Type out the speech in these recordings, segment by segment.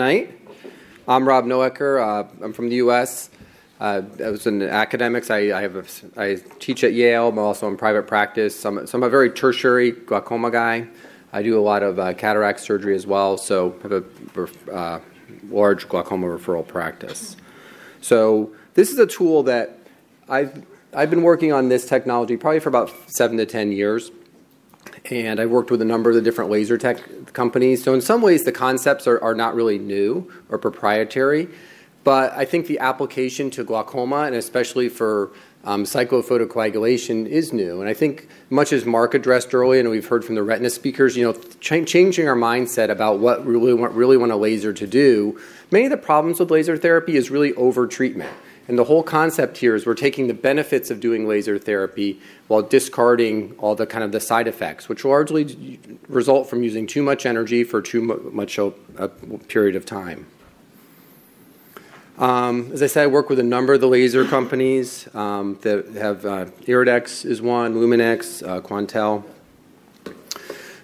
Tonight, I'm Rob Noecker. Uh, I'm from the U.S. Uh, I was in academics. I, I have a, I teach at Yale. I'm also in private practice. I'm, so I'm a very tertiary glaucoma guy. I do a lot of uh, cataract surgery as well. So I have a uh, large glaucoma referral practice. So this is a tool that I've I've been working on this technology probably for about seven to ten years and I've worked with a number of the different laser tech companies. So in some ways, the concepts are, are not really new or proprietary, but I think the application to glaucoma and especially for um, cyclophotocoagulation is new. And I think much as Mark addressed earlier, and we've heard from the retina speakers, you know, ch- changing our mindset about what we really want, really want a laser to do. Many of the problems with laser therapy is really over treatment. And the whole concept here is we're taking the benefits of doing laser therapy while discarding all the kind of the side effects, which largely result from using too much energy for too much a, period of time. Um, as I said, I work with a number of the laser companies um, that have uh, Iridex is one, Lumenis, uh, Quantel.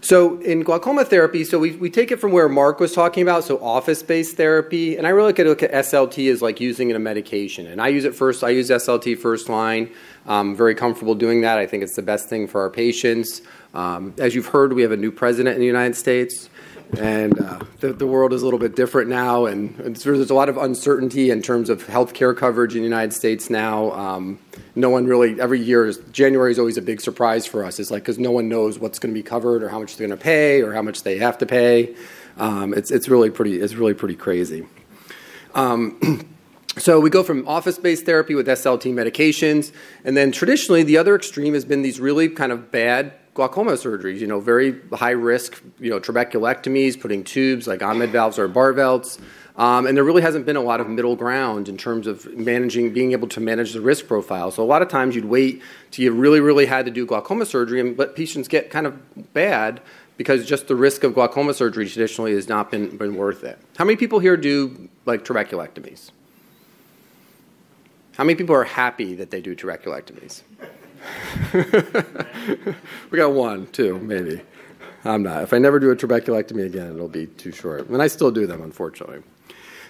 So in glaucoma therapy, so we, we take it from where Mark was talking about, so office-based therapy, and I really could look at SLT as like using it a medication. And I use it first, I use SLT first line. I'm very comfortable doing that. I think it's the best thing for our patients. Um, as you've heard, we have a new president in the United States and uh, the, the, world is a little bit different now, and there's a lot of uncertainty in terms of health care coverage in the United States now. Um, no one really, every year, is, January is always a big surprise for us. It's like, because no one knows what's going to be covered or how much they're going to pay or how much they have to pay. Um, it's, it's, really pretty, it's really pretty crazy. Um, So we go from office-based therapy with SLT medications, and then traditionally the other extreme has been these really kind of bad glaucoma surgeries, you know, very high risk, you know, trabeculectomies, putting tubes like Ahmed valves or Baerveldts. Um, and there really hasn't been a lot of middle ground in terms of managing, being able to manage the risk profile. So a lot of times you'd wait till you really, really had to do glaucoma surgery and let patients get kind of bad because just the risk of glaucoma surgery traditionally has not been, been worth it. How many people here do like trabeculectomies? How many people are happy that they do trabeculectomies? we got one, two, maybe. I'm not. If I never do a trabeculectomy again, it'll be too short. And I still do them, unfortunately.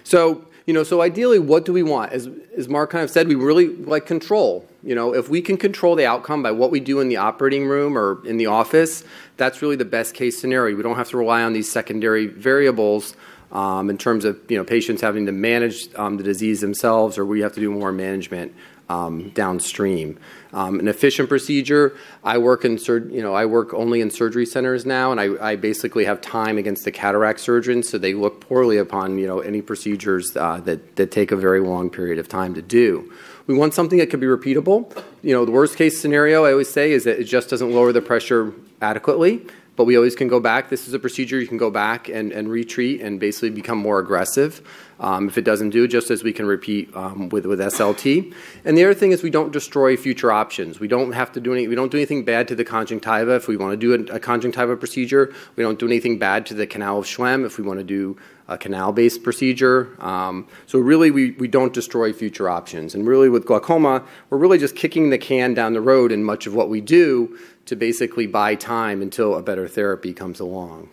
So, you know, so ideally, what do we want? As, as Mark kind of said, we really like control. You know, if we can control the outcome by what we do in the operating room or in the office, that's really the best case scenario. We don't have to rely on these secondary variables um, in terms of you know patients having to manage um, the disease themselves, or we have to do more management um, downstream. Um, an efficient procedure. I work in sur- you know I work only in surgery centers now, and I, I, basically have time against the cataract surgeons, so they look poorly upon you know any procedures uh, that that take a very long period of time to do. We want something that could be repeatable. You know, the worst case scenario I always say is that it just doesn't lower the pressure adequately but we always can go back. This is a procedure you can go back and, and retreat and basically become more aggressive um, if it doesn't do, just as we can repeat um, with, with SLT. And the other thing is we don't destroy future options. We don't have to do any, we don't do anything bad to the conjunctiva if we want to do a, a conjunctiva procedure. We don't do anything bad to the canal of Schlemm if we want to do a canal-based procedure. Um, so really, we, we don't destroy future options. And really, with glaucoma, we're really just kicking the can down the road in much of what we do to basically buy time until a better therapy comes along.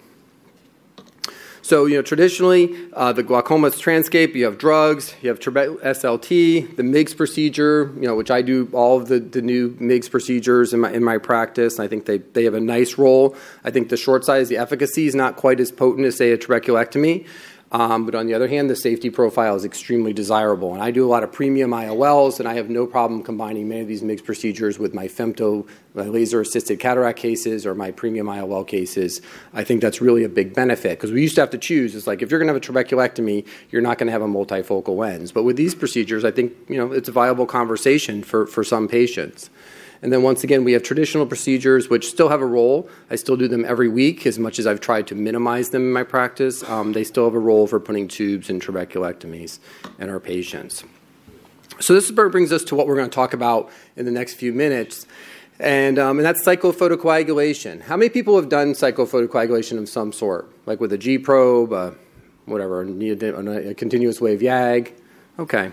So, you know, traditionally, uh, the glaucoma transcape, you have drugs, you have SLT, the MIGS procedure, you know, which I do all of the, the new MIGS procedures in my, in my practice. I think they, they have a nice role. I think the short size, the efficacy is not quite as potent as, say, a trabeculectomy. Um, but on the other hand, the safety profile is extremely desirable. And I do a lot of premium IOLs, and I have no problem combining many of these MIGS procedures with my femto, my laser assisted cataract cases, or my premium IOL cases. I think that's really a big benefit because we used to have to choose. It's like if you're going to have a trabeculectomy, you're not going to have a multifocal lens. But with these procedures, I think you know it's a viable conversation for, for some patients. And then once again, we have traditional procedures which still have a role. I still do them every week as much as I've tried to minimize them in my practice. Um, they still have a role for putting tubes and trabeculectomies in our patients. So this brings us to what we're going to talk about in the next few minutes. And, um, and that's cyclophotocoagulation. How many people have done cyclophotocoagulation of some sort, like with a G probe, uh, whatever, a, a continuous wave YAG? Okay.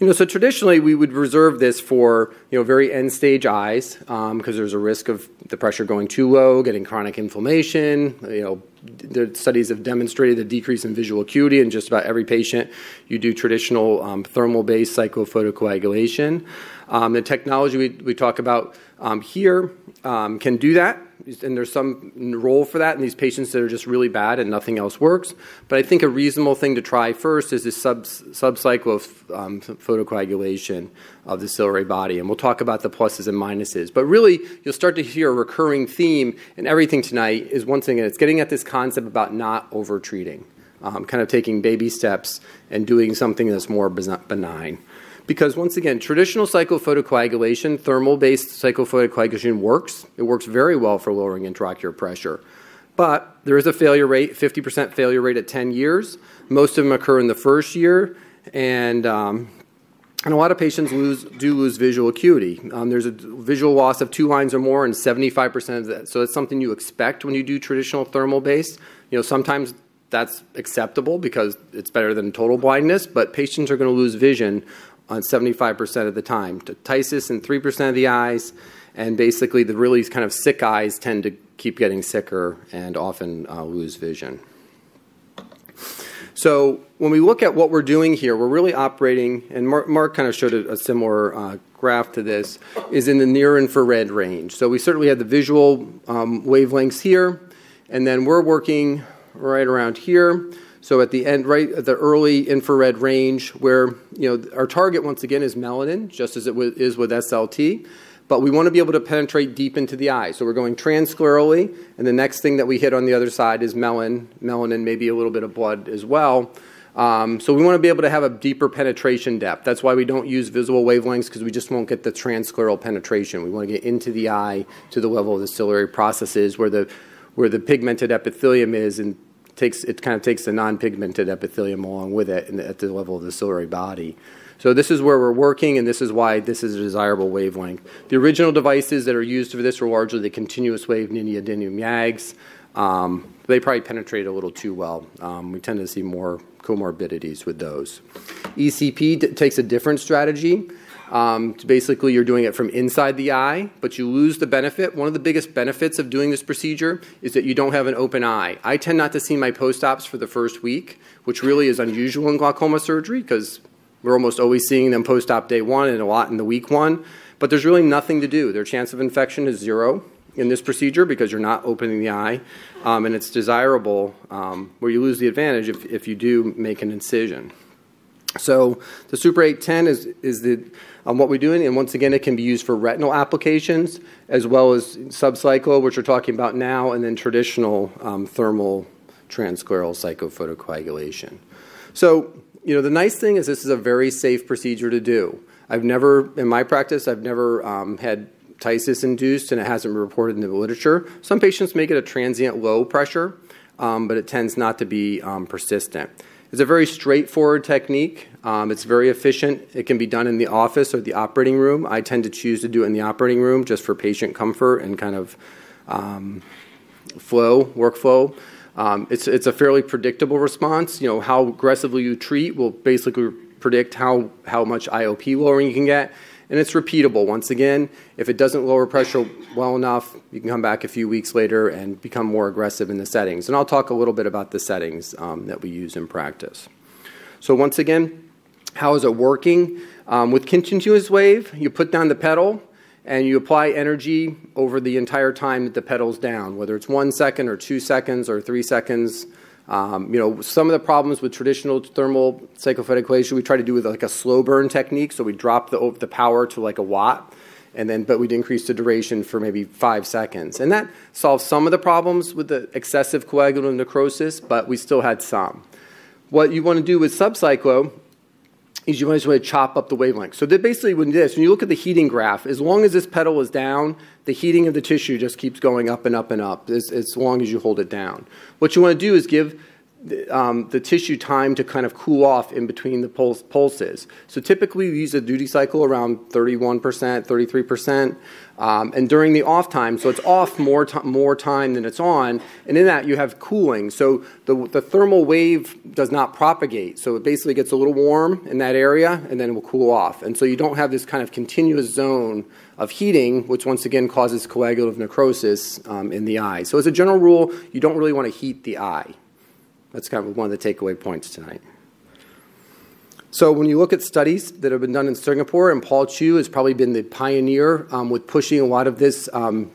You know, so traditionally we would reserve this for you know very end stage eyes because um, there's a risk of the pressure going too low, getting chronic inflammation. You know, the studies have demonstrated a decrease in visual acuity in just about every patient. You do traditional um, thermal-based cyclophotocoagulation. Um, the technology we, we talk about um, here um, can do that and there's some role for that in these patients that are just really bad and nothing else works. But I think a reasonable thing to try first is this sub, subcyclo um, photocoagulation of the ciliary body. And we'll talk about the pluses and minuses. But really, you'll start to hear a recurring theme in everything tonight is once again, it's getting at this concept about not over-treating, um, kind of taking baby steps and doing something that's more benign. Because once again, traditional cyclophotocoagulation, thermal-based cyclophotocoagulation works. It works very well for lowering intraocular pressure. But there is a failure rate, 50% failure rate at 10 years. Most of them occur in the first year, and um, and a lot of patients lose, do lose visual acuity. Um, there's a visual loss of two lines or more, and 75% of that. So it's something you expect when you do traditional thermal based. You know, sometimes that's acceptable because it's better than total blindness, but patients are going to lose vision on 75% of the time. Ptosis in 3% of the eyes, and basically the really kind of sick eyes tend to keep getting sicker and often uh, lose vision. So when we look at what we're doing here, we're really operating, and Mark, Mark kind of showed a, a similar uh, graph to this, is in the near infrared range. So we certainly have the visual um, wavelengths here, and then we're working right around here. So at the end, right at the early infrared range, where you know our target once again is melanin, just as it is with SLT, but we want to be able to penetrate deep into the eye. So we're going transsclerally, and the next thing that we hit on the other side is melanin, melanin, maybe a little bit of blood as well. Um, so we want to be able to have a deeper penetration depth. That's why we don't use visible wavelengths because we just won't get the transscleral penetration. We want to get into the eye to the level of the ciliary processes where the where the pigmented epithelium is and takes it kind of takes the non-pigmented epithelium along with it the, at the level of the ciliary body. So this is where we're working, and this is why this is a desirable wavelength. The original devices that are used for this were largely the continuous wave neodymium YAGs. Um, they probably penetrate a little too well. Um, we tend to see more comorbidities with those. ECP takes a different strategy. Um, basically, you're doing it from inside the eye, but you lose the benefit. One of the biggest benefits of doing this procedure is that you don't have an open eye. I tend not to see my post-ops for the first week, which really is unusual in glaucoma surgery because we're almost always seeing them post-op day one and a lot in the week one. But there's really nothing to do. Their chance of infection is zero in this procedure because you're not opening the eye, um, and it's desirable um, where you lose the advantage if, if you do make an incision. So the Supra 810 is, is the um, what we're doing. And once again, it can be used for retinal applications as well as subcyclo, which we're talking about now, and then traditional um, thermal transscleral cyclophotocoagulation. So, you know, the nice thing is this is a very safe procedure to do. I've never, in my practice, I've never um, had ptosis induced and it hasn't been reported in the literature. Some patients may get a transient low pressure, um, but it tends not to be um, persistent. It's a very straightforward technique. Um, it's very efficient. It can be done in the office or the operating room. I tend to choose to do it in the operating room just for patient comfort and kind of um, flow, workflow. Um, it's, it's a fairly predictable response. You know, how aggressively you treat will basically predict how, how much IOP lowering you can get and it's repeatable. Once again, if it doesn't lower pressure well enough, you can come back a few weeks later and become more aggressive in the settings. And I'll talk a little bit about the settings um, that we use in practice. So once again, how is it working? Um, with continuous wave, you put down the pedal and you apply energy over the entire time that the pedal's down, whether it's one second or two seconds or three seconds. Um, you know, some of the problems with traditional thermal cyclophotocoagulation we try to do with like a slow burn technique. So we drop the, the power to like a watt, and then but we'd increase the duration for maybe five seconds, and that solves some of the problems with the excessive coagulant necrosis, but we still had some. What you want to do with subcyclo is you might want to chop up the wavelength. So basically when this, when you look at the heating graph, as long as this pedal is down, the heating of the tissue just keeps going up and up and up as, as long as you hold it down. What you want to do is give um, the tissue time to kind of cool off in between the pulse, pulses. So typically we use a duty cycle around 31%, 33%. Um, and during the off time, so it's off more, more time than it's on, and in that you have cooling. So the, the thermal wave does not propagate. So it basically gets a little warm in that area, and then it will cool off. And so you don't have this kind of continuous zone of heating, which once again causes coagulative necrosis um, in the eye. So as a general rule, you don't really want to heat the eye. That's kind of one of the takeaway points tonight. So when you look at studies that have been done in Singapore, and Paul Chew has probably been the pioneer um, with pushing a lot of this um,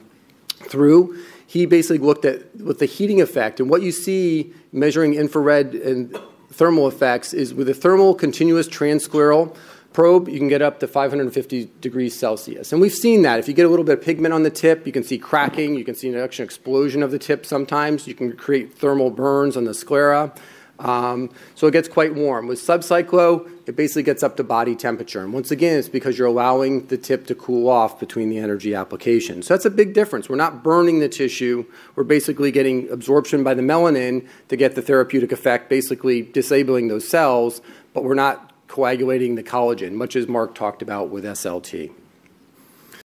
through, he basically looked at with the heating effect. And what you see measuring infrared and thermal effects is with a thermal continuous transscleral probe, you can get up to 550 degrees Celsius. And we've seen that. If you get a little bit of pigment on the tip, you can see cracking, you can see an explosion of the tip sometimes. You can create thermal burns on the sclera. Um, so it gets quite warm. With subcyclo, it basically gets up to body temperature. And once again, it's because you're allowing the tip to cool off between the energy applications. So that's a big difference. We're not burning the tissue. We're basically getting absorption by the melanin to get the therapeutic effect, basically disabling those cells, but we're not coagulating the collagen, much as Mark talked about with SLT.